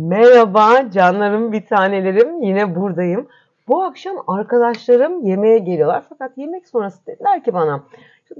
Merhaba canlarım bir tanelerim yine buradayım. Bu akşam arkadaşlarım yemeğe geliyorlar fakat yemek sonrası dediler ki bana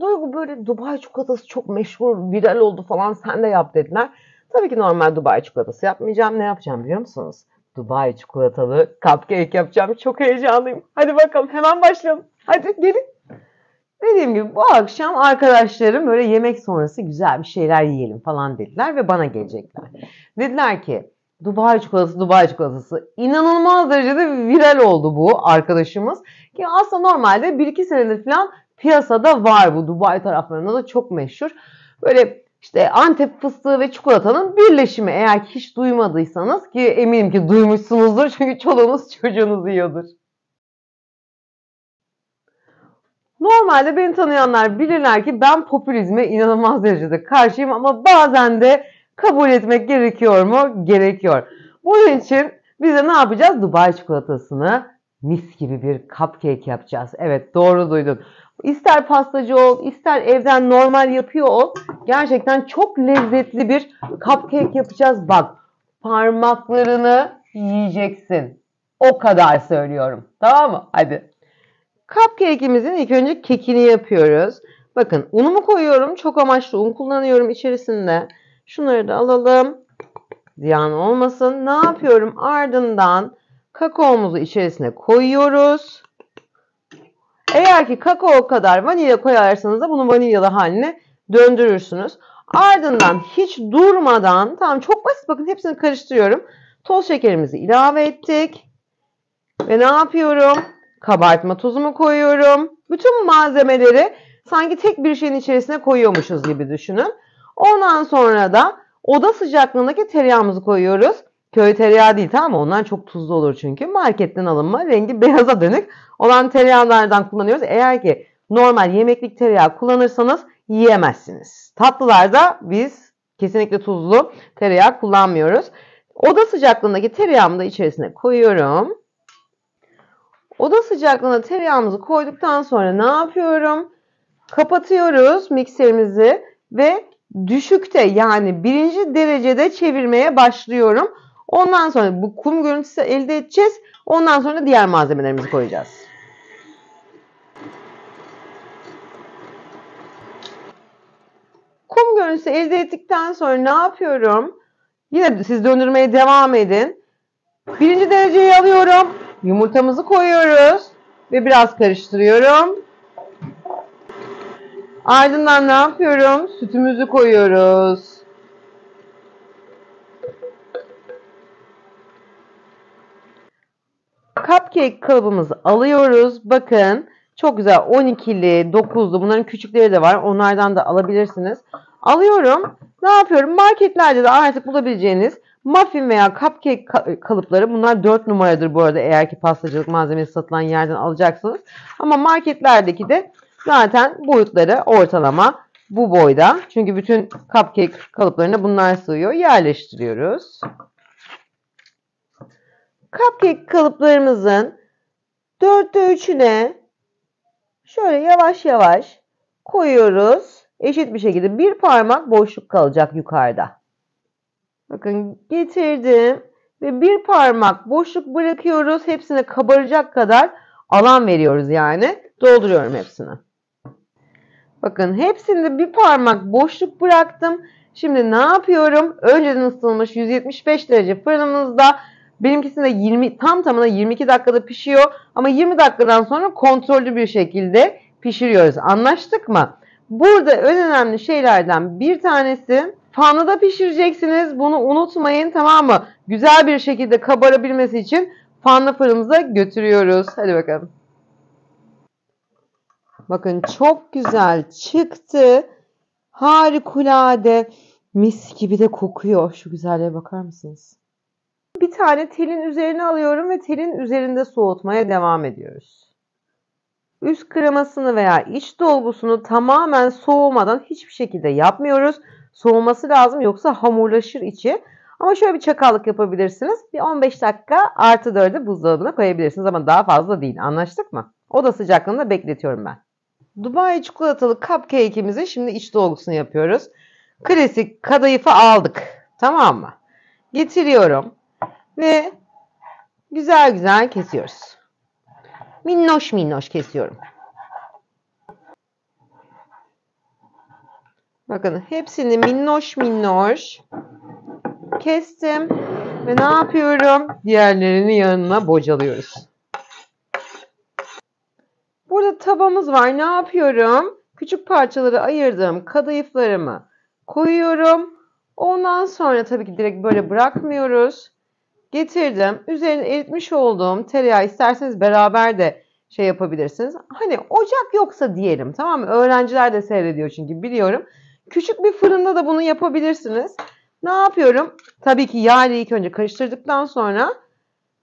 Duygu böyle Dubai çikolatası çok meşhur viral oldu falan sen de yap dediler. Tabii ki normal Dubai çikolatası yapmayacağım. Ne yapacağım biliyor musunuz? Dubai çikolatalı cupcake yapacağım. Çok heyecanlıyım. Hadi bakalım hemen başlayalım. Hadi gelin. Dediğim gibi bu akşam arkadaşlarım böyle yemek sonrası güzel bir şeyler yiyelim falan dediler ve bana gelecekler. Dediler ki Dubai çikolatası, Dubai çikolatası. İnanılmaz derecede viral oldu bu arkadaşımız. Ki aslında normalde 1-2 senedir falan piyasada var bu. Dubai taraflarında da çok meşhur. Böyle işte Antep fıstığı ve çikolatanın birleşimi. Eğer ki hiç duymadıysanız ki eminim ki duymuşsunuzdur çünkü çoluğunuz çocuğunuz yiyordur. Normalde beni tanıyanlar bilirler ki ben popülizme inanılmaz derecede karşıyım ama bazen de kabul etmek gerekiyor mu? Gerekiyor. Bunun için bize ne yapacağız? Dubai çikolatasını mis gibi bir cupcake yapacağız. Evet doğru duydun. İster pastacı ol, ister evden normal yapıyor ol. Gerçekten çok lezzetli bir cupcake yapacağız. Bak parmaklarını yiyeceksin. O kadar söylüyorum. Tamam mı? Hadi. Cupcake'imizin ilk önce kekini yapıyoruz. Bakın unumu koyuyorum. Çok amaçlı un kullanıyorum içerisinde. Şunları da alalım. Ziyan olmasın. Ne yapıyorum? Ardından kakaomuzu içerisine koyuyoruz. Eğer ki kakao kadar vanilya koyarsanız da bunu vanilyalı haline döndürürsünüz. Ardından hiç durmadan, tamam çok basit bakın hepsini karıştırıyorum. Toz şekerimizi ilave ettik. Ve ne yapıyorum? Kabartma tuzumu koyuyorum. Bütün malzemeleri sanki tek bir şeyin içerisine koyuyormuşuz gibi düşünün. Ondan sonra da oda sıcaklığındaki tereyağımızı koyuyoruz. Köy tereyağı değil tamam mı? Onlar çok tuzlu olur çünkü. Marketten alınma rengi beyaza dönük olan tereyağlardan kullanıyoruz. Eğer ki normal yemeklik tereyağı kullanırsanız yiyemezsiniz. Tatlılarda biz kesinlikle tuzlu tereyağı kullanmıyoruz. Oda sıcaklığındaki tereyağımı da içerisine koyuyorum. Oda sıcaklığında tereyağımızı koyduktan sonra ne yapıyorum? Kapatıyoruz mikserimizi ve düşükte yani birinci derecede çevirmeye başlıyorum. Ondan sonra bu kum görüntüsü elde edeceğiz. Ondan sonra diğer malzemelerimizi koyacağız. Kum görüntüsü elde ettikten sonra ne yapıyorum? Yine siz döndürmeye devam edin. Birinci dereceyi alıyorum. Yumurtamızı koyuyoruz. Ve biraz karıştırıyorum. Ardından ne yapıyorum? Sütümüzü koyuyoruz. Cupcake kalıbımızı alıyoruz. Bakın çok güzel 12'li, 9'lu bunların küçükleri de var. Onlardan da alabilirsiniz. Alıyorum. Ne yapıyorum? Marketlerde de artık bulabileceğiniz muffin veya cupcake kalıpları. Bunlar 4 numaradır bu arada eğer ki pastacılık malzemesi satılan yerden alacaksınız. Ama marketlerdeki de zaten boyutları ortalama bu boyda. Çünkü bütün cupcake kalıplarına bunlar sığıyor. Yerleştiriyoruz. Cupcake kalıplarımızın dörtte üçüne şöyle yavaş yavaş koyuyoruz. Eşit bir şekilde bir parmak boşluk kalacak yukarıda. Bakın getirdim ve bir parmak boşluk bırakıyoruz. Hepsine kabaracak kadar alan veriyoruz yani. Dolduruyorum hepsini. Bakın hepsinde bir parmak boşluk bıraktım. Şimdi ne yapıyorum? Önceden ısıtılmış 175 derece fırınımızda Benimkisinde 20 tam tamına 22 dakikada pişiyor ama 20 dakikadan sonra kontrollü bir şekilde pişiriyoruz. Anlaştık mı? Burada en önemli şeylerden bir tanesi fanlıda pişireceksiniz. Bunu unutmayın tamam mı? Güzel bir şekilde kabarabilmesi için fanlı fırınımıza götürüyoruz. Hadi bakalım. Bakın çok güzel çıktı. Harikulade. Mis gibi de kokuyor. Şu güzelliğe bakar mısınız? Bir tane telin üzerine alıyorum ve telin üzerinde soğutmaya devam ediyoruz. Üst kremasını veya iç dolgusunu tamamen soğumadan hiçbir şekilde yapmıyoruz. Soğuması lazım yoksa hamurlaşır içi. Ama şöyle bir çakallık yapabilirsiniz. Bir 15 dakika artı 4'e buzdolabına koyabilirsiniz ama daha fazla değil. Anlaştık mı? Oda sıcaklığında bekletiyorum ben. Dubai çikolatalı cupcake'imizin şimdi iç dolgusunu yapıyoruz. Klasik kadayıfı aldık. Tamam mı? Getiriyorum. Ve güzel güzel kesiyoruz. Minnoş minnoş kesiyorum. Bakın hepsini minnoş minnoş kestim. Ve ne yapıyorum? Diğerlerini yanına bocalıyoruz. Burada tabamız var. Ne yapıyorum? Küçük parçaları ayırdığım kadayıflarımı koyuyorum. Ondan sonra tabii ki direkt böyle bırakmıyoruz. Getirdim. Üzerine eritmiş olduğum tereyağı isterseniz beraber de şey yapabilirsiniz. Hani ocak yoksa diyelim tamam mı? Öğrenciler de seyrediyor çünkü biliyorum. Küçük bir fırında da bunu yapabilirsiniz. Ne yapıyorum? Tabii ki yağ ilk önce karıştırdıktan sonra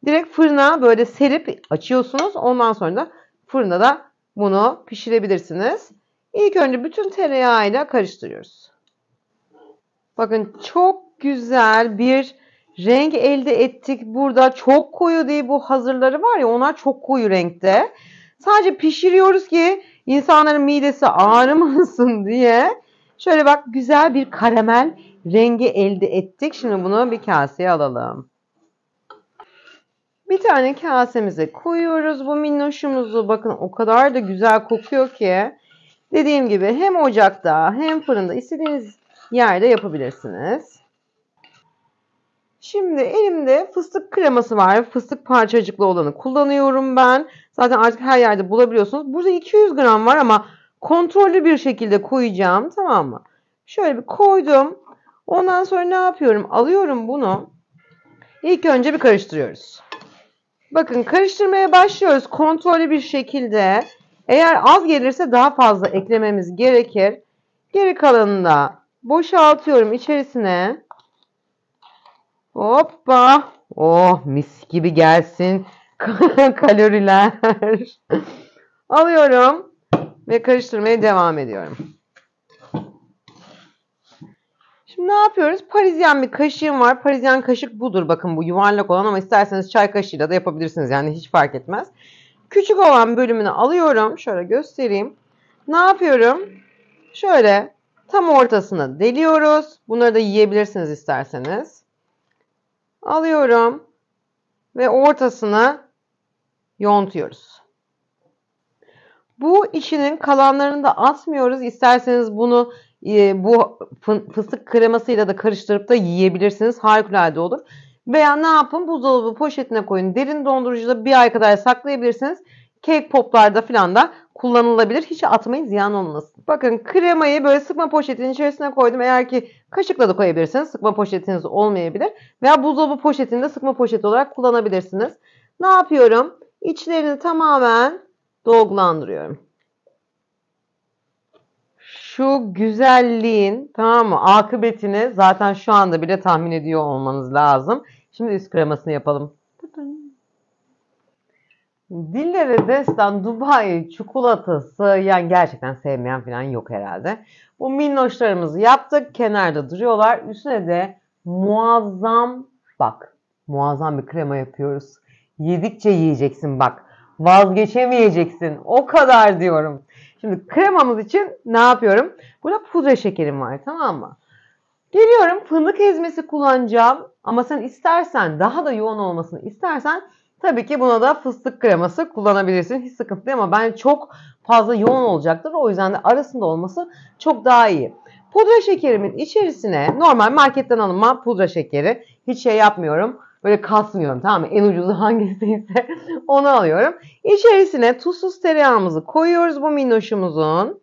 direkt fırına böyle serip açıyorsunuz. Ondan sonra da fırında da bunu pişirebilirsiniz. İlk önce bütün tereyağıyla karıştırıyoruz. Bakın çok güzel bir renk elde ettik. Burada çok koyu değil bu hazırları var ya onlar çok koyu renkte. Sadece pişiriyoruz ki insanların midesi ağrımasın diye. Şöyle bak güzel bir karamel rengi elde ettik. Şimdi bunu bir kaseye alalım. Bir tane kasemize koyuyoruz bu minnoşumuzu. Bakın o kadar da güzel kokuyor ki. Dediğim gibi hem ocakta hem fırında istediğiniz yerde yapabilirsiniz. Şimdi elimde fıstık kreması var. Fıstık parçacıklı olanı kullanıyorum ben. Zaten artık her yerde bulabiliyorsunuz. Burada 200 gram var ama kontrollü bir şekilde koyacağım. Tamam mı? Şöyle bir koydum. Ondan sonra ne yapıyorum? Alıyorum bunu. İlk önce bir karıştırıyoruz. Bakın karıştırmaya başlıyoruz kontrollü bir şekilde. Eğer az gelirse daha fazla eklememiz gerekir. Geri kalanını da boşaltıyorum içerisine. Hoppa. Oh mis gibi gelsin kaloriler. Alıyorum ve karıştırmaya devam ediyorum. Şimdi ne yapıyoruz? Parizyen bir kaşığım var. Parizyen kaşık budur. Bakın bu yuvarlak olan ama isterseniz çay kaşığıyla da yapabilirsiniz. Yani hiç fark etmez. Küçük olan bölümünü alıyorum. Şöyle göstereyim. Ne yapıyorum? Şöyle tam ortasına deliyoruz. Bunları da yiyebilirsiniz isterseniz. Alıyorum ve ortasına yontuyoruz. Bu içinin kalanlarını da atmıyoruz. İsterseniz bunu e, bu fıstık kremasıyla da karıştırıp da yiyebilirsiniz. Harikulade olur. Veya ne yapın? Buzdolabı poşetine koyun. Derin dondurucuda bir ay kadar saklayabilirsiniz. Cake poplarda falan da kullanılabilir. Hiç atmayın ziyan olmasın. Bakın kremayı böyle sıkma poşetinin içerisine koydum. Eğer ki kaşıkla da koyabilirsiniz. Sıkma poşetiniz olmayabilir. Veya buzdolabı poşetinde sıkma poşeti olarak kullanabilirsiniz. Ne yapıyorum? İçlerini tamamen dolgulandırıyorum. Şu güzelliğin tamam mı akıbetini zaten şu anda bile tahmin ediyor olmanız lazım. Şimdi üst kremasını yapalım. Dillere destan Dubai çikolatası yani gerçekten sevmeyen falan yok herhalde. Bu minnoşlarımızı yaptık. Kenarda duruyorlar. Üstüne de muazzam bak muazzam bir krema yapıyoruz. Yedikçe yiyeceksin bak. Vazgeçemeyeceksin. O kadar diyorum. Şimdi kremamız için ne yapıyorum? Burada pudra şekerim var tamam mı? Geliyorum fındık ezmesi kullanacağım. Ama sen istersen daha da yoğun olmasını istersen tabii ki buna da fıstık kreması kullanabilirsin. Hiç sıkıntı değil ama ben çok fazla yoğun olacaktır. O yüzden de arasında olması çok daha iyi. Pudra şekerimin içerisine normal marketten alınma pudra şekeri. Hiç şey yapmıyorum. Böyle kasmıyorum tamam mı? En ucuzu hangisiyse onu alıyorum. İçerisine tuzsuz tereyağımızı koyuyoruz bu minnoşumuzun.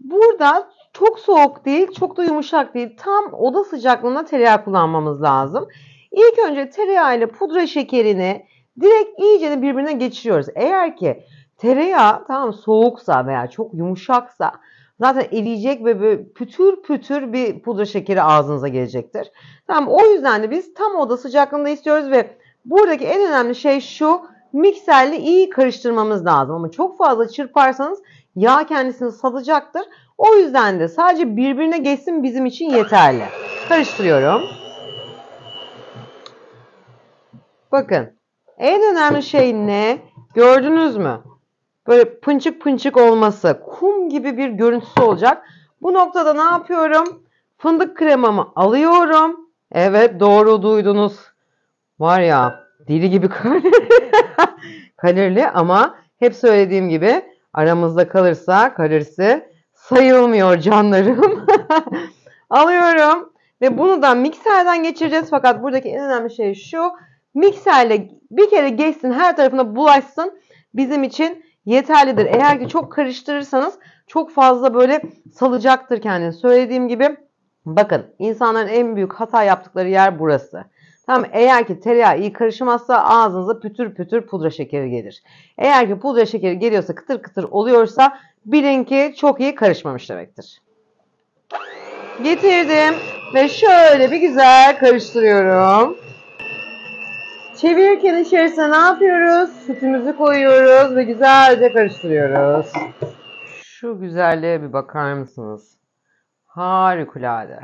Burada çok soğuk değil, çok da yumuşak değil. Tam oda sıcaklığında tereyağı kullanmamız lazım. İlk önce tereyağı ile pudra şekerini direkt iyice birbirine geçiriyoruz. Eğer ki tereyağı tamam soğuksa veya çok yumuşaksa zaten eriyecek ve böyle pütür pütür bir pudra şekeri ağzınıza gelecektir. Tamam o yüzden de biz tam oda sıcaklığında istiyoruz ve buradaki en önemli şey şu mikserle iyi karıştırmamız lazım. Ama çok fazla çırparsanız yağ kendisini satacaktır. O yüzden de sadece birbirine geçsin bizim için yeterli. Karıştırıyorum. Bakın en önemli şey ne? Gördünüz mü? Böyle pınçık pınçık olması, kum gibi bir görüntüsü olacak. Bu noktada ne yapıyorum? Fındık kremamı alıyorum. Evet doğru duydunuz. var ya deli gibi kalorili. kalorili ama hep söylediğim gibi aramızda kalırsa kalorisi sayılmıyor canlarım. Alıyorum ve bunu da mikserden geçireceğiz fakat buradaki en önemli şey şu. Mikserle bir kere geçsin her tarafına bulaşsın bizim için yeterlidir. Eğer ki çok karıştırırsanız çok fazla böyle salacaktır kendini. Söylediğim gibi bakın insanların en büyük hata yaptıkları yer burası. Tamam eğer ki tereyağı iyi karışmazsa ağzınıza pütür pütür pudra şekeri gelir. Eğer ki pudra şekeri geliyorsa kıtır kıtır oluyorsa bilin ki çok iyi karışmamış demektir. Getirdim ve şöyle bir güzel karıştırıyorum. Çevirirken içerisine ne yapıyoruz? Sütümüzü koyuyoruz ve güzelce karıştırıyoruz. Şu güzelliğe bir bakar mısınız? Harikulade.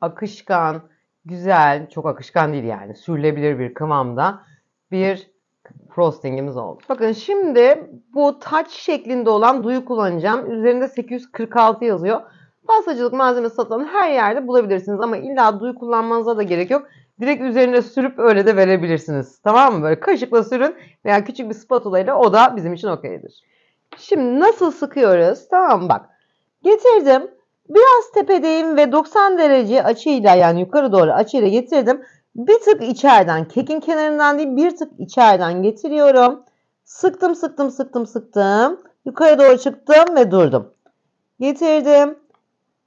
Akışkan, güzel, çok akışkan değil yani sürülebilir bir kıvamda bir frostingimiz oldu. Bakın şimdi bu taç şeklinde olan duyu kullanacağım. Üzerinde 846 yazıyor. Pastacılık malzemesi satılan her yerde bulabilirsiniz ama illa duyu kullanmanıza da gerek yok. Direkt üzerine sürüp öyle de verebilirsiniz. Tamam mı? Böyle kaşıkla sürün veya küçük bir spatula ile o da bizim için okeydir. Şimdi nasıl sıkıyoruz? Tamam bak. Getirdim. Biraz tepedeyim ve 90 derece açıyla yani yukarı doğru açıyla getirdim. Bir tık içeriden, kekin kenarından değil bir tık içeriden getiriyorum. Sıktım, sıktım, sıktım, sıktım. Yukarı doğru çıktım ve durdum. Getirdim.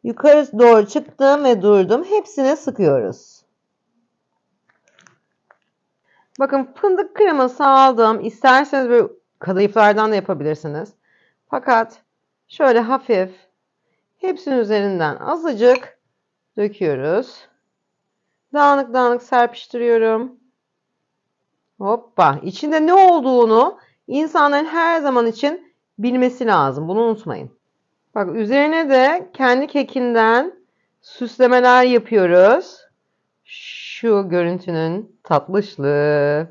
Yukarı doğru çıktım ve durdum. Hepsine sıkıyoruz. Bakın fındık kreması aldım. İsterseniz böyle kadayıflardan da yapabilirsiniz. Fakat şöyle hafif hepsinin üzerinden azıcık döküyoruz. Dağınık dağınık serpiştiriyorum. Hoppa. İçinde ne olduğunu insanların her zaman için bilmesi lazım. Bunu unutmayın. Bak üzerine de kendi kekinden süslemeler yapıyoruz. Şu görüntünün tatlışlığı.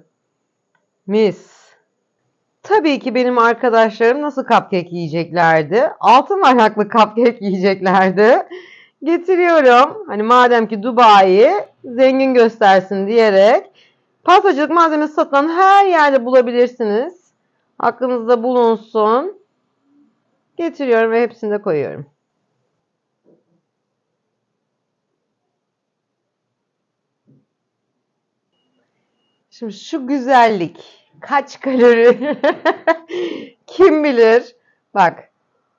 Mis. Tabii ki benim arkadaşlarım nasıl cupcake yiyeceklerdi? Altın varaklı cupcake yiyeceklerdi. Getiriyorum. Hani madem ki Dubai zengin göstersin diyerek pastacılık malzemesi satılan her yerde bulabilirsiniz. Aklınızda bulunsun. Getiriyorum ve hepsini de koyuyorum. Şimdi şu güzellik kaç kalori kim bilir? Bak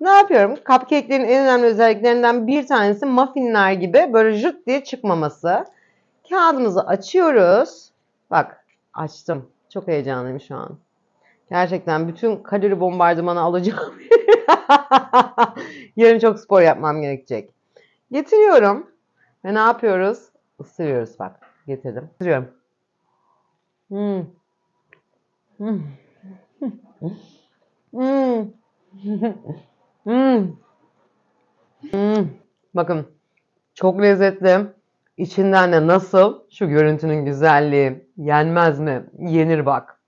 ne yapıyorum? Cupcake'lerin en önemli özelliklerinden bir tanesi muffinler gibi böyle jüt diye çıkmaması. Kağıdımızı açıyoruz. Bak açtım. Çok heyecanlıyım şu an. Gerçekten bütün kalori bombardımanı alacağım. Yarın çok spor yapmam gerekecek. Getiriyorum. Ve ne yapıyoruz? Isırıyoruz bak. Getirdim. Isırıyorum. Hmm. Hmm. Hmm. Hmm. Hmm. Bakın çok lezzetli. İçinden de nasıl? Şu görüntünün güzelliği. Yenmez mi? Yenir bak.